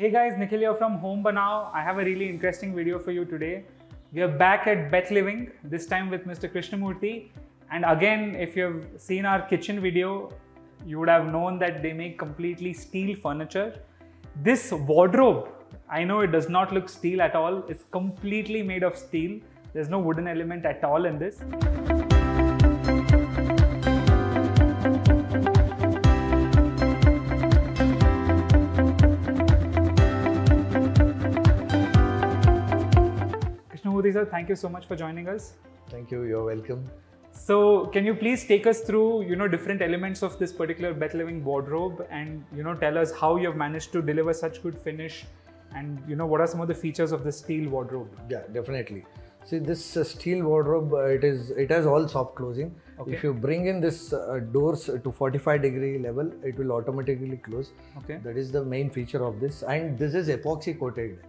Hey guys, Nikhil here from Home Banao. I have a really interesting video for you today. We are back at Beth Living, this time with Mr. Krishnamurthy. And again, if you've seen our kitchen video, you would have known that they make completely steel furniture. This wardrobe, I know it does not look steel at all, it's completely made of steel. There's no wooden element at all in this. Krishnamurthy sir, thank you so much for joining us. Thank you. You're welcome. So, can you please take us through, you know, different elements of this particular Beth Living wardrobe, and you know, tell us how you have managed to deliver such good finish, and you know, what are some of the features of the steel wardrobe? Yeah, definitely. See this uh, steel wardrobe. Uh, it is. It has all soft closing. Okay. If you bring in this uh, doors to 45 degree level, it will automatically close. Okay. That is the main feature of this, and this is epoxy coated.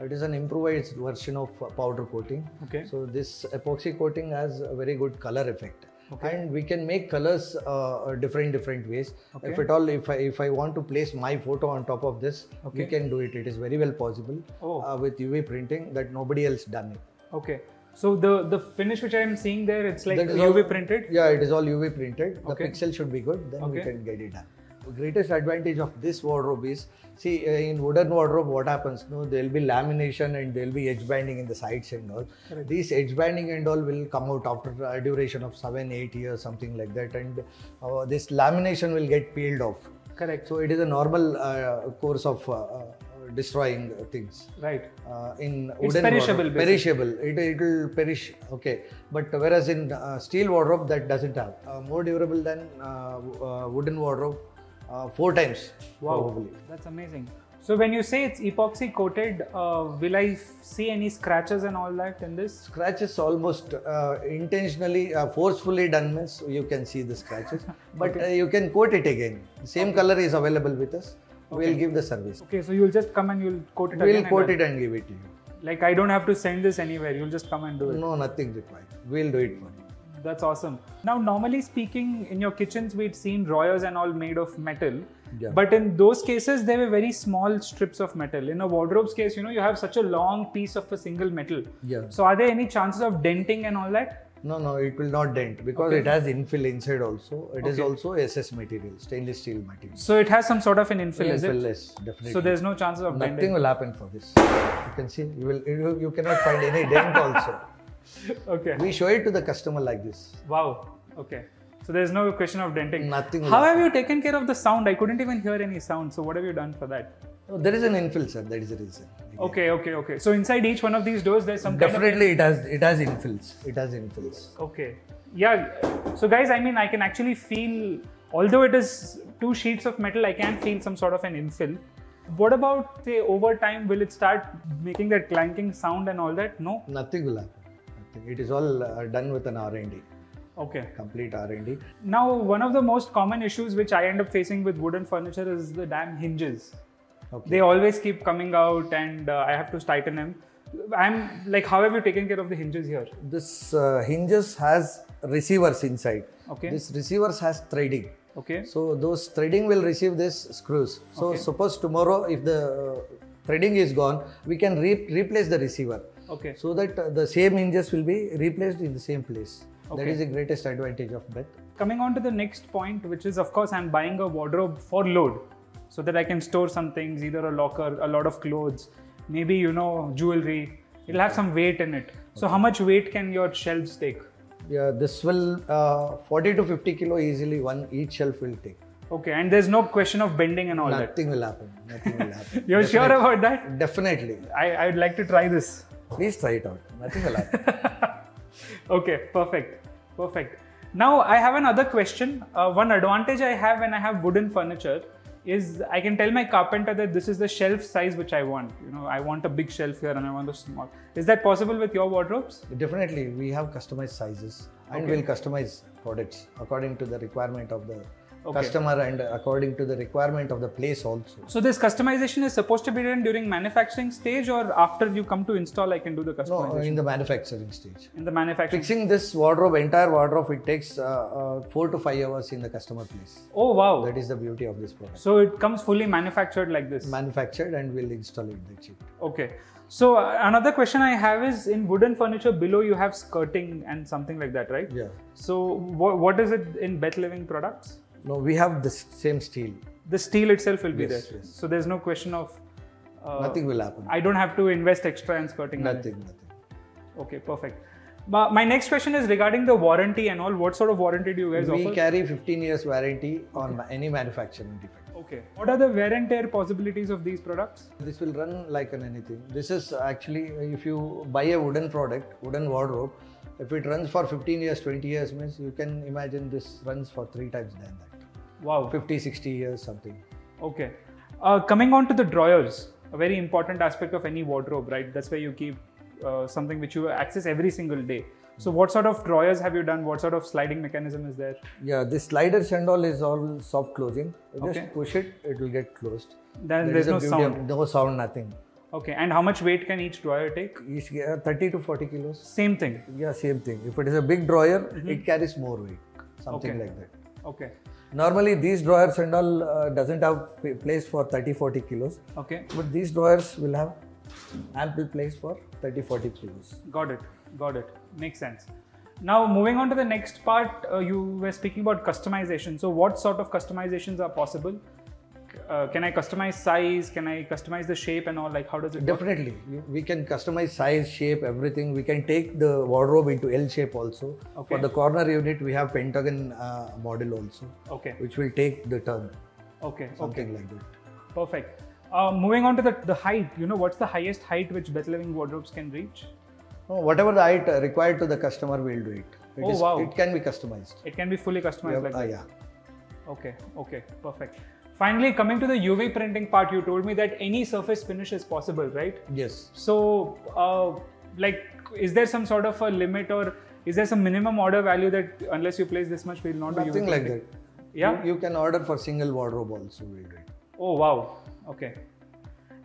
It is an improvised version of powder coating. Okay. So this epoxy coating has a very good color effect. Okay. And we can make colors uh, different different ways. Okay. If at all, if I if I want to place my photo on top of this, Okay. we can do it. It is very well possible Oh. uh, with UV printing that nobody else done it. Okay. So the the finish which I am seeing there, it's like UV all- printed. Yeah, it is all UV printed. The pixel should be good, then we can get it done. Greatest advantage of this wardrobe is, see, uh, in wooden wardrobe, what happens? No, there will be lamination and there will be edge banding in the sides and all. Correct. These edge banding and all will come out after a duration of seven, eight years, something like that, and uh, this lamination will get peeled off. Correct. So it is a normal uh, course of uh, uh, destroying things. Right. uh, in It's wooden perishable, perishable it it will perish okay but whereas in uh, steel wardrobe that doesn't have uh, more durable than uh, uh, wooden wardrobe uh, four times Wow. probably That's amazing. So when you say it's epoxy coated, uh, will I see any scratches and all that in this? scratches almost uh, intentionally uh, forcefully done means you can see the scratches but uh, you can coat it again same color is available with us Okay. we'll give the service Okay, so you'll just come and you'll coat it we'll coat it and give it to you Like I don't have to send this anywhere. You'll just come and do it. no nothing required we'll do it for you That's awesome. Now, normally speaking, in your kitchens, we'd seen drawers and all made of metal. Yeah. But in those cases, they were very small strips of metal. In a wardrobe's case, you know, you have such a long piece of a single metal. yeah So, are there any chances of denting and all that? No, no, it will not dent because Okay. it has infill inside also. It is Okay. also SS material, stainless steel material. So, it has some sort of an infill, is Infill, it? yes, definitely. So, there's no chances of Nothing bending. will happen for this. You can see, you will, you, you cannot find any dent also. Okay. We show it to the customer like this. Wow. Okay. So, there's no question of denting. Nothing How have you taken care of the sound? I couldn't even hear any sound. So, what have you done for that? No, there is an infill, sir. That is the reason. Okay, okay, okay. So, inside each one of these doors, there's some kind of Definitely, it has it has infills. It has infills. Okay. Yeah. So, guys, I mean, I can actually feel, although it is two sheets of metal, I can feel some sort of an infill. What about, say, over time, will it start making that clanking sound and all that? No? Nothing will happen. It is all uh, done with an R&D, Okay. complete R&D. Now, one of the most common issues which I end up facing with wooden furniture is the damn hinges. Okay. They always keep coming out and uh, I have to tighten them. I'm like, how have you taken care of the hinges here? This uh, hinges has receivers inside. Okay. This receivers has threading. Okay. So those threading will receive this screws. So Okay. suppose tomorrow if the uh, threading is gone, we can re- replace the receiver Okay. so that uh, the same hinges will be replaced in the same place. That Okay. is the greatest advantage of Beth. Coming on to the next point, which is of course I'm buying a wardrobe for load, so that I can store some things, either a locker, a lot of clothes, maybe you know jewelry. It'll have some weight in it. So how much weight can your shelves take? Yeah, this will uh, 40 to 50 kilo easily. One each shelf will take. Okay, and there's no question of bending and all that. Nothing will happen. Nothing will happen. You're sure about that? Definitely. I, I'd like to try this. Please try it out. Nothing will happen. Okay, perfect. Perfect. Now I have another question. Uh, one advantage I have when I have wooden furniture is I can tell my carpenter that this is the shelf size which I want. You know, I want a big shelf here and I want a small. Is that possible with your wardrobes? Definitely, we have customized sizes and Okay. we'll customize products according to the requirement of the Okay. customer and according to the requirement of the place also. So this customization is supposed to be done during manufacturing stage or after you come to install, I can do the customization? No, in the manufacturing stage. in the manufacturing. Fixing this wardrobe, entire wardrobe, it takes uh, uh, four to five hours in the customer place. Oh wow! That is the beauty of this product. So it comes fully manufactured like this. Manufactured and we'll install it. That's it. Okay. So uh, another question I have is in wooden furniture below you have skirting and something like that, right? Yeah. So wha- what is it in Beth Living products? No, we have the same steel. The steel itself will be Yes, there. yes. So there's no question of. Uh, Nothing will happen. I don't have to invest extra in skirting. nothing, nothing. Okay, perfect. But my next question is regarding the warranty and all. What sort of warranty do you guys We offer? carry 15 years warranty on ma- any manufacturing defect. Okay. What are the wear and tear possibilities of these products? This will run like an anything. This is actually, if you buy a wooden product, wooden wardrobe, if it runs for 15 years, 20 years, means you can imagine this runs for three times than that. Wow. 50, 60 years, something. Okay. Uh, coming on to the drawers, a very important aspect of any wardrobe, right? That's where you keep uh, something which you access every single day. So, what sort of drawers have you done? What sort of sliding mechanism is there? Yeah, this slider and all is all soft closing. You Just Okay. push it, it will get closed. Then That there's no sound. no sound, nothing. Okay. And how much weight can each drawer take? Each, uh, 30 to 40 kilos. Same thing. Yeah, same thing. If it is a big drawer, it carries more weight. Something Okay. like that. Okay. Normally, these drawers and all uh, doesn't have place for 30 40 kilos, Okay. but these drawers will have ample place for 30 40 kilos. Got it. Got it. Makes sense. Now, moving on to the next part, uh, you were speaking about customization. So, what sort of customizations are possible? Uh, can I customize size? Can I customize the shape and all? Like, how does it? Definitely, you- we can customize size, shape, everything. We can take the wardrobe into L shape also. Okay. For the corner unit, we have pentagon uh, model also, Okay. which will take the turn, Okay. something like that. Perfect. Uh, moving on to the, the height, you know, what's the highest height which Beth Living wardrobes can reach? No, whatever the height uh, required to the customer, we'll do it. It Oh, is- wow. It can be customized. It can be fully customized like Uh, that. yeah. Okay, okay, perfect. Finally, coming to the UV printing part, you told me that any surface finish is possible, right? Yes. So, uh, like, is there some sort of a limit or is there some minimum order value that unless you place this much, we'll not do UV Nothing like printing? that. Yeah. You, you can order for single wardrobe also. We'll do it. Oh wow. Okay.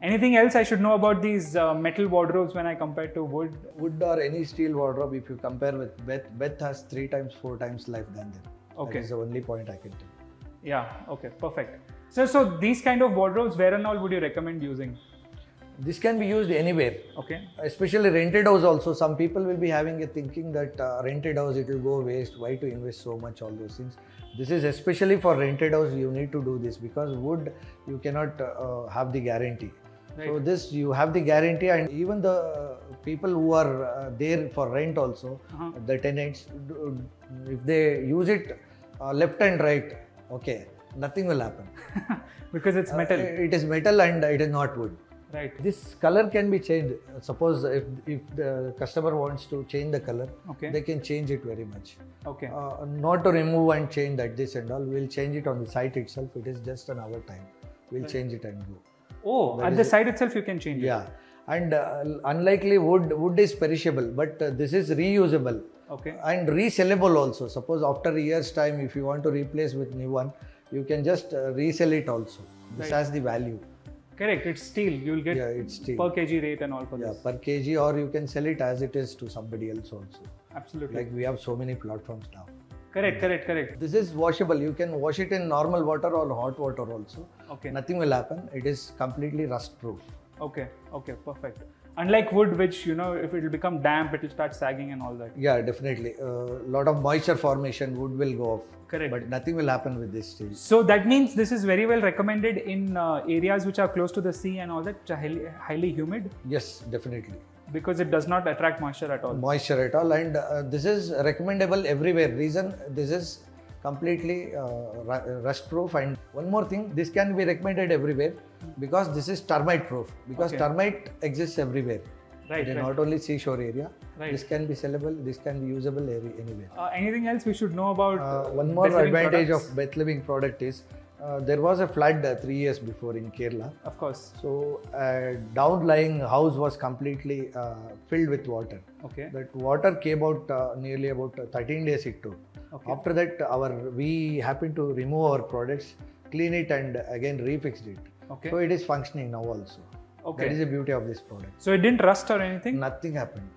Anything else I should know about these uh, metal wardrobes when I compare to wood? Wood or any steel wardrobe, if you compare with Beth, Beth has three times, four times life than them. Okay. That is the only point I can tell. Yeah. Okay. Perfect. So, so these kind of wardrobes, where and all would you recommend using? This can be used anywhere. Okay. Especially rented house also. Some people will be having a thinking that uh, rented house it will go waste. Why to invest so much all those things? This is especially for rented house. You need to do this because wood you cannot uh, have the guarantee. So this you have the guarantee, and even the uh, people who are uh, there for rent also, Uh-huh. the tenants, if they use it uh, left and right, okay, nothing will happen. because it's metal. Uh, it is metal and it is not wood. right. This color can be changed. Suppose if, if the customer wants to change the color, Okay. they can change it very much. Okay. Uh, not to remove and change that this and all. We'll change it on the site itself. It is just an hour time. We'll change it and go. Oh, that at the it. site itself you can change it. Yeah, and uh, unlikely wood wood is perishable, but uh, this is reusable Okay. and resellable also. Suppose after a year's time, if you want to replace with new one, you can just uh, resell it also. This Right. has the value. Correct. It's steel. You'll get Yeah, it's steel. per kg rate and all for Yeah, this. per kg, or you can sell it as it is to somebody else also. Absolutely. Like we have so many platforms now. correct. Correct. Correct. This is washable. You can wash it in normal water or hot water also. Okay. Nothing will happen. It is completely rust proof. Okay. Okay. Perfect. Unlike wood, which you know, if it will become damp, it will start sagging and all that. Yeah, definitely. A lot of moisture formation, wood will go off. Correct. But nothing will happen with this steel. So that means this is very well recommended in uh, areas which are close to the sea and all that, which are highly, highly humid, Yes, definitely. because it does not attract moisture at all. Moisture at all, and uh, this is recommendable everywhere. Reason this is completely uh, rust proof. And one more thing, this can be recommended everywhere because this is termite proof. Because Okay. termite exists everywhere. Right. Right. not only seashore area. Right. This can be sellable. This can be usable anywhere. Uh, anything else we should know about? Uh, uh, one more advantage products? of Beth Living product is uh, there was a flood uh, three years before in Kerala. Of course. So a downlying house was completely uh, filled with water. Okay. That water came out uh, nearly about uh, 13 days it took. Okay. After that, our we happened to remove our products, clean it, and again refixed it. Okay. So it is functioning now also. Okay. That is the beauty of this product. So it didn't rust or anything? Nothing happened.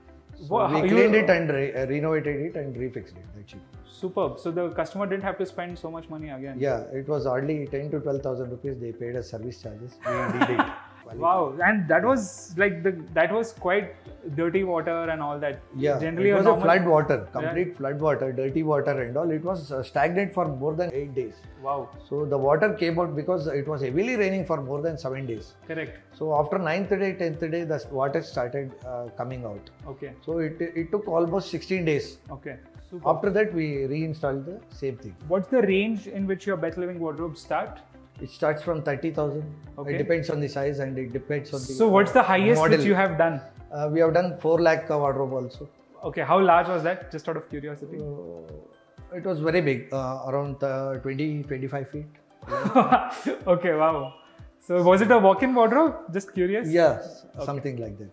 So we you- cleaned it and re- uh, renovated it and refixed it. That's it. Superb. So the customer didn't have to spend so much money again. Yeah, it was hardly ten to twelve thousand rupees. They paid us service charges. We did it. Wow. And that was like the that was quite dirty water and all that. Yeah, Generally it was a, normal- flood water, complete flood water, dirty water and all. It was uh, stagnant for more than eight days. Wow. So the water came out because it was heavily raining for more than seven days. Correct. So after ninth day, tenth day, the water started uh, coming out. Okay. So it, it took almost 16 days. Okay. Super. After that, we reinstalled the same thing. What's the range in which your Beth Living wardrobes start? It starts from 30,000. Okay. It depends on the size and it depends on the. So what's the highest model. which you have done? Uh, we have done 4 lakh wardrobe also. Okay. How large was that? Just out of curiosity. Uh, it was very big, uh, around uh, 20 25 feet. okay. Wow. So was it a walk-in wardrobe? Just curious. Yeah, something like that.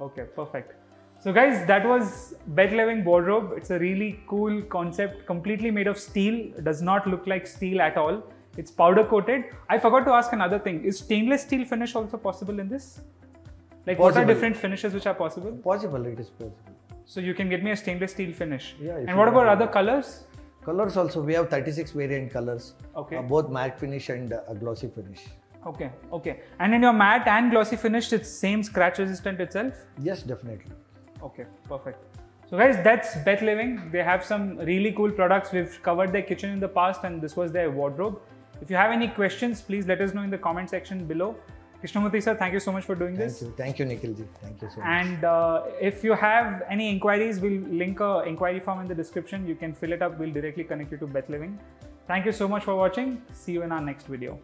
Okay, perfect. So guys, that was Beth Living Wardrobe. It's a really cool concept, completely made of steel. Does not look like steel at all. It's powder coated. I forgot to ask another thing. Is stainless steel finish also possible in this? Like what are different finishes which are possible? Possible, it is possible. So you can get me a stainless steel finish. Yeah, and what about other colors? Colors also, we have 36 variant colors. Okay. Uh, both matte finish and uh, glossy finish. Okay, okay. And in your matte and glossy finish, it's same scratch resistant itself? Yes, definitely. Okay, perfect. So guys, that's Beth Living. They have some really cool products. We've covered their kitchen in the past and this was their wardrobe. If you have any questions, please let us know in the comment section below. Krishnamurthy sir, thank you so much for doing Thank this. you. Thank you, Nikhilji. Thank you so much. And uh, if you have any inquiries, we'll link a inquiry form in the description. You can fill it up. We'll directly connect you to Beth Living. Thank you so much for watching. See you in our next video.